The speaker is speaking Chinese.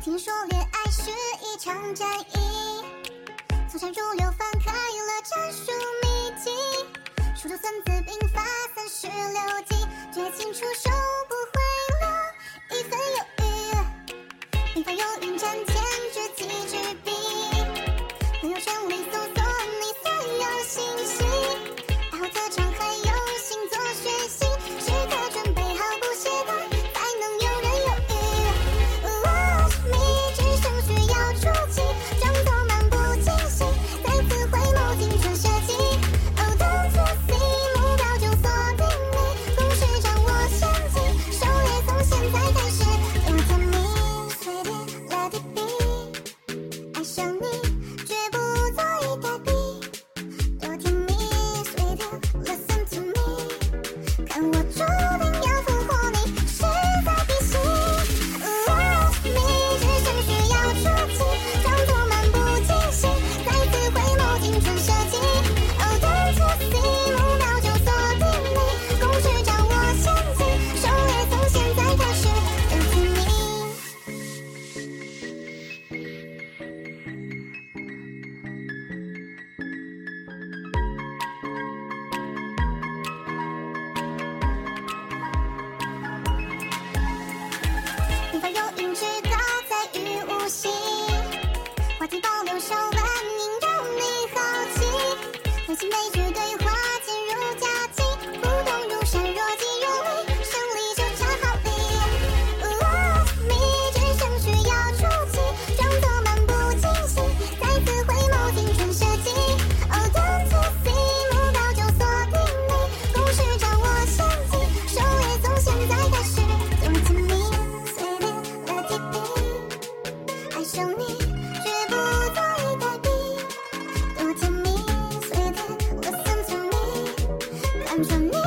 听说恋爱是一场战役，从善如流翻开了战术秘籍，数着孙子兵法三十六计，绝情出手不想你，绝不坐以待毙。多甜蜜，sweet love sent to me。看我注定要俘获你，势在必行。Love me，只想需要抓紧，装作漫不经心，再次回眸定此。少万民让你好奇，父亲每句对话进入佳境舞动如山若即若离，胜利就差毫厘。哦迷之声需要出击，装作漫不经心，再次回眸精准射击。Oh don't you see，目标就锁定你，故事掌握先机，收尾从现在开始。总经理，随便 let it be，爱上你。I'm some